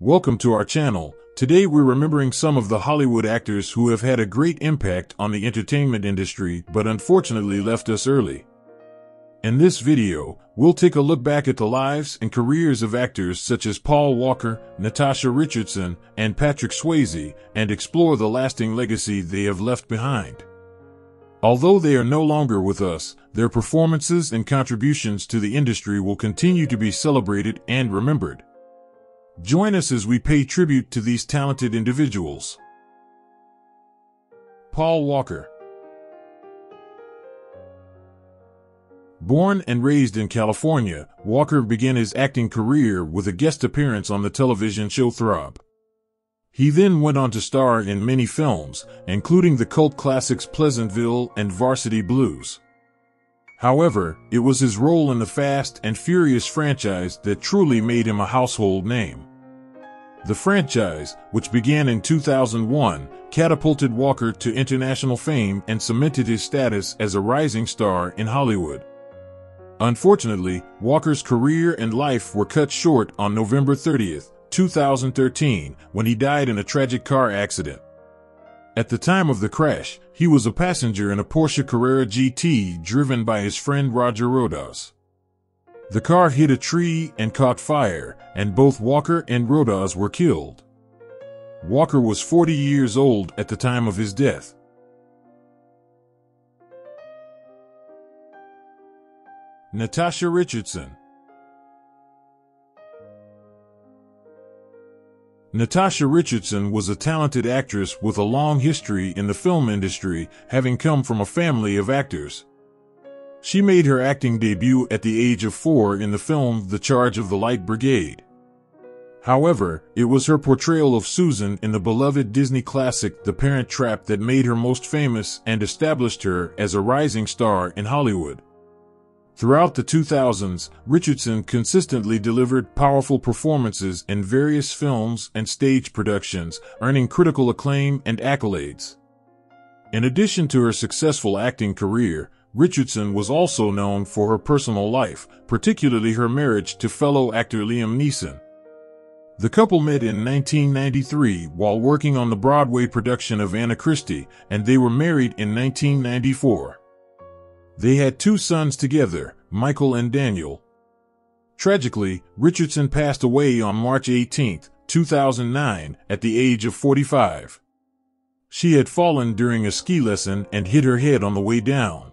Welcome to our channel. Today we're remembering some of the Hollywood actors who have had a great impact on the entertainment industry but unfortunately left us early. In this video, we'll take a look back at the lives and careers of actors such as Paul Walker, Natasha Richardson, and Patrick Swayze and explore the lasting legacy they have left behind. Although they are no longer with us, their performances and contributions to the industry will continue to be celebrated and remembered. Join us as we pay tribute to these talented individuals. Paul Walker Born and raised in California, Walker began his acting career with a guest appearance on the television show Throb. He then went on to star in many films, including the cult classics Pleasantville and Varsity Blues. However, it was his role in the Fast and Furious franchise that truly made him a household name. The franchise, which began in 2001, catapulted Walker to international fame and cemented his status as a rising star in Hollywood. Unfortunately, Walker's career and life were cut short on November 30, 2013, when he died in a tragic car accident. At the time of the crash, he was a passenger in a Porsche Carrera GT driven by his friend Roger Rodas. The car hit a tree and caught fire, and both Walker and Rodas were killed. Walker was 40 years old at the time of his death. Natasha Richardson Natasha Richardson was a talented actress with a long history in the film industry, having come from a family of actors. She made her acting debut at the age of four in the film The Charge of the Light Brigade. However, it was her portrayal of Susan in the beloved Disney classic The Parent Trap that made her most famous and established her as a rising star in Hollywood. Throughout the 2000s, Richardson consistently delivered powerful performances in various films and stage productions, earning critical acclaim and accolades. In addition to her successful acting career, Richardson was also known for her personal life, particularly her marriage to fellow actor Liam Neeson. The couple met in 1993 while working on the Broadway production of Anna Christie, and they were married in 1994. They had two sons together, Michael and Daniel. Tragically, Richardson passed away on March 18, 2009, at the age of 45. She had fallen during a ski lesson and hit her head on the way down.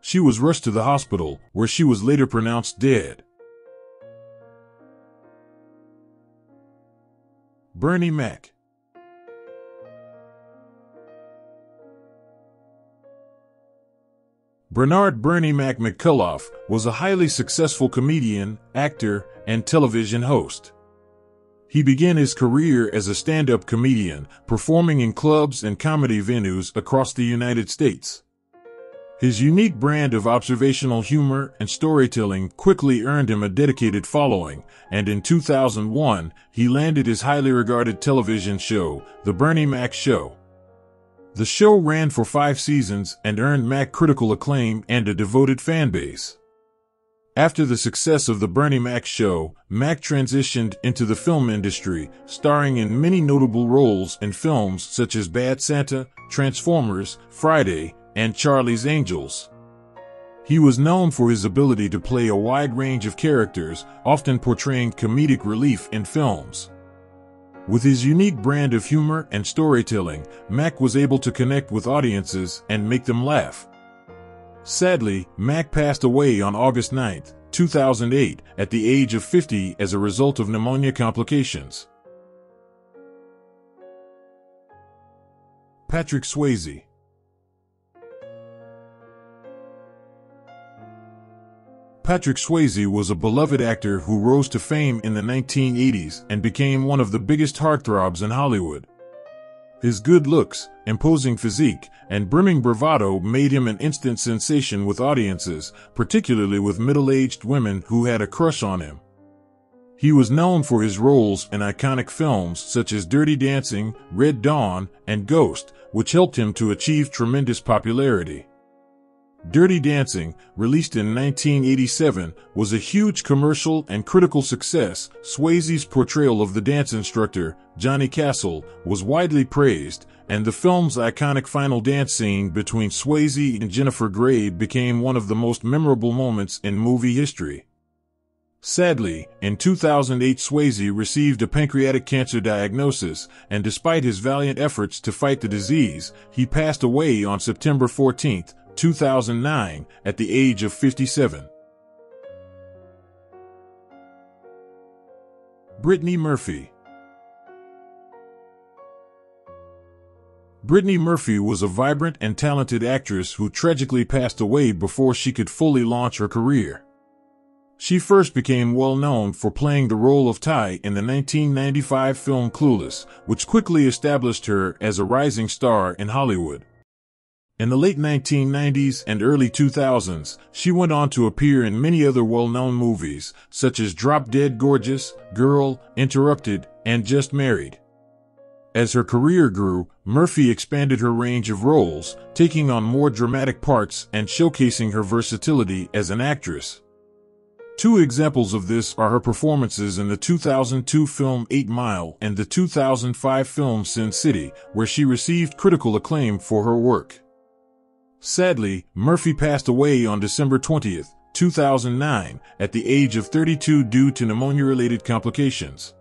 She was rushed to the hospital, where she was later pronounced dead. Bernie Mac Bernard Bernie Mac McCullough was a highly successful comedian, actor, and television host. He began his career as a stand-up comedian, performing in clubs and comedy venues across the United States. His unique brand of observational humor and storytelling quickly earned him a dedicated following, and in 2001, he landed his highly regarded television show, The Bernie Mac Show. The show ran for five seasons and earned Mac critical acclaim and a devoted fan base. After the success of the Bernie Mac show, Mac transitioned into the film industry, starring in many notable roles in films such as Bad Santa, Transformers, Friday, and Charlie's Angels. He was known for his ability to play a wide range of characters, often portraying comedic relief in films. With his unique brand of humor and storytelling, Mac was able to connect with audiences and make them laugh. Sadly, Mac passed away on August 9, 2008, at the age of 50 as a result of pneumonia complications. Patrick Swayze Patrick Swayze was a beloved actor who rose to fame in the 1980s and became one of the biggest heartthrobs in Hollywood. His good looks, imposing physique, and brimming bravado made him an instant sensation with audiences, particularly with middle-aged women who had a crush on him. He was known for his roles in iconic films such as Dirty Dancing, Red Dawn, and Ghost, which helped him to achieve tremendous popularity. Dirty Dancing, released in 1987, was a huge commercial and critical success. Swayze's portrayal of the dance instructor, Johnny Castle, was widely praised, and the film's iconic final dance scene between Swayze and Jennifer Grey became one of the most memorable moments in movie history. Sadly, in 2008 Swayze received a pancreatic cancer diagnosis, and despite his valiant efforts to fight the disease, he passed away on September 14, 2009, at the age of 57. Brittany Murphy Brittany Murphy was a vibrant and talented actress who tragically passed away before she could fully launch her career. She first became well known for playing the role of Tai in the 1995 film Clueless, which quickly established her as a rising star in Hollywood. In the late 1990s and early 2000s, she went on to appear in many other well-known movies, such as Drop Dead Gorgeous, Girl, Interrupted, and Just Married. As her career grew, Murphy expanded her range of roles, taking on more dramatic parts and showcasing her versatility as an actress. Two examples of this are her performances in the 2002 film 8 Mile and the 2005 film Sin City, where she received critical acclaim for her work. Sadly, Murphy passed away on December 20, 2009, at the age of 32 due to pneumonia-related complications.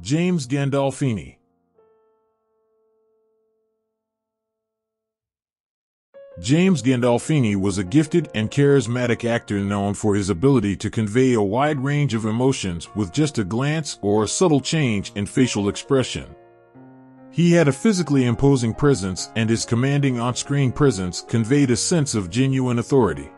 James Gandolfini James Gandolfini was a gifted and charismatic actor known for his ability to convey a wide range of emotions with just a glance or a subtle change in facial expression. He had a physically imposing presence and his commanding on-screen presence conveyed a sense of genuine authority.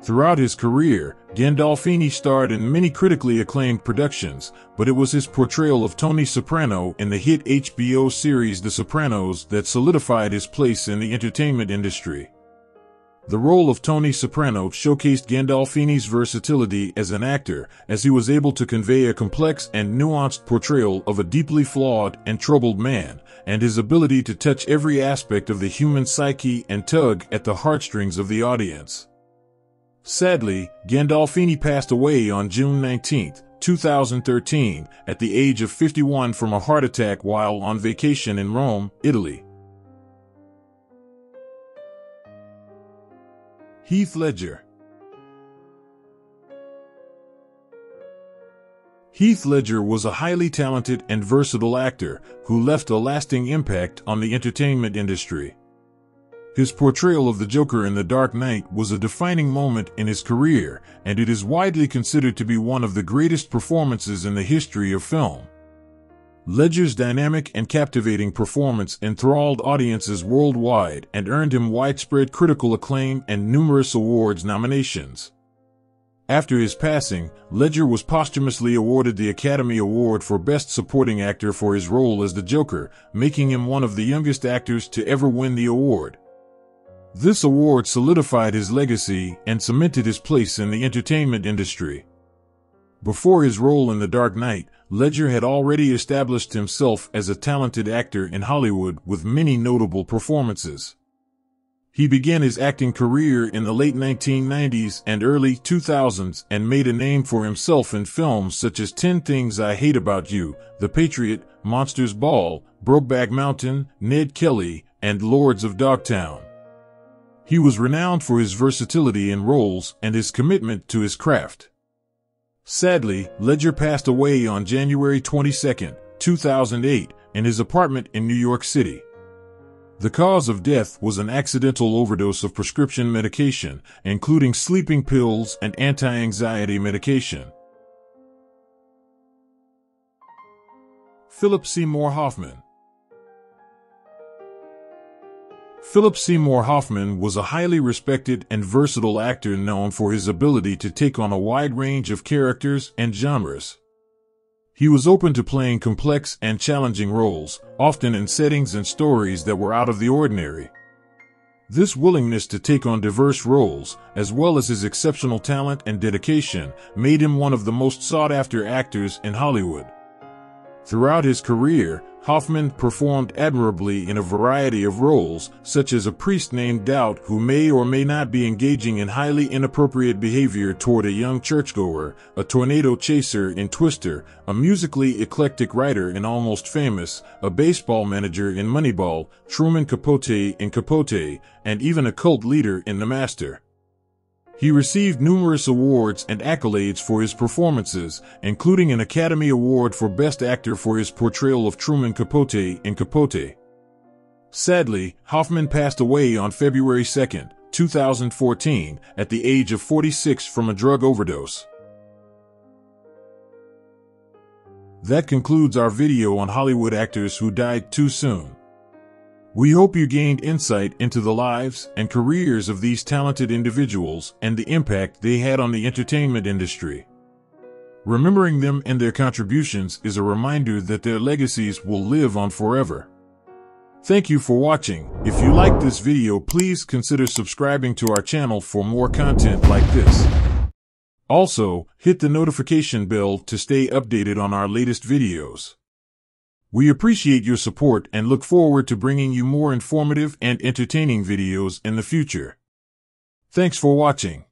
Throughout his career, Gandolfini starred in many critically acclaimed productions, but it was his portrayal of Tony Soprano in the hit HBO series The Sopranos that solidified his place in the entertainment industry. The role of Tony Soprano showcased Gandolfini's versatility as an actor, as he was able to convey a complex and nuanced portrayal of a deeply flawed and troubled man, and his ability to touch every aspect of the human psyche and tug at the heartstrings of the audience. Sadly, Gandolfini passed away on June 19, 2013, at the age of 51 from a heart attack while on vacation in Rome, Italy. Heath Ledger Heath Ledger was a highly talented and versatile actor who left a lasting impact on the entertainment industry. His portrayal of the Joker in The Dark Knight was a defining moment in his career, and it is widely considered to be one of the greatest performances in the history of film. Ledger's dynamic and captivating performance enthralled audiences worldwide and earned him widespread critical acclaim and numerous awards nominations. After his passing, Ledger was posthumously awarded the Academy Award for Best Supporting Actor for his role as the Joker, making him one of the youngest actors to ever win the award. This award solidified his legacy and cemented his place in the entertainment industry. Before his role in The Dark Knight, Ledger had already established himself as a talented actor in Hollywood with many notable performances. He began his acting career in the late 1990s and early 2000s and made a name for himself in films such as 10 Things I Hate About You, The Patriot, Monsters Ball, Brokeback Mountain, Ned Kelly, and Lords of Dogtown. He was renowned for his versatility in roles and his commitment to his craft. Sadly, Ledger passed away on January 22, 2008, in his apartment in New York City. The cause of death was an accidental overdose of prescription medication, including sleeping pills and anti-anxiety medication. Philip Seymour Hoffman Philip Seymour Hoffman was a highly respected and versatile actor known for his ability to take on a wide range of characters and genres. He was open to playing complex and challenging roles, often in settings and stories that were out of the ordinary. This willingness to take on diverse roles, as well as his exceptional talent and dedication, made him one of the most sought after actors in Hollywood. Throughout his career, Hoffman performed admirably in a variety of roles, such as a priest named Doubt who may or may not be engaging in highly inappropriate behavior toward a young churchgoer, a tornado chaser in Twister, a musically eclectic writer in Almost Famous, a baseball manager in Moneyball, Truman Capote in Capote, and even a cult leader in The Master. He received numerous awards and accolades for his performances, including an Academy Award for Best Actor for his portrayal of Truman Capote in Capote. Sadly, Hoffman passed away on February 2, 2014, at the age of 46 from a drug overdose. That concludes our video on Hollywood actors who died too soon. We hope you gained insight into the lives and careers of these talented individuals and the impact they had on the entertainment industry. Remembering them and their contributions is a reminder that their legacies will live on forever. Thank you for watching. If you liked this video, please consider subscribing to our channel for more content like this. Also, hit the notification bell to stay updated on our latest videos. We appreciate your support and look forward to bringing you more informative and entertaining videos in the future. Thanks for watching.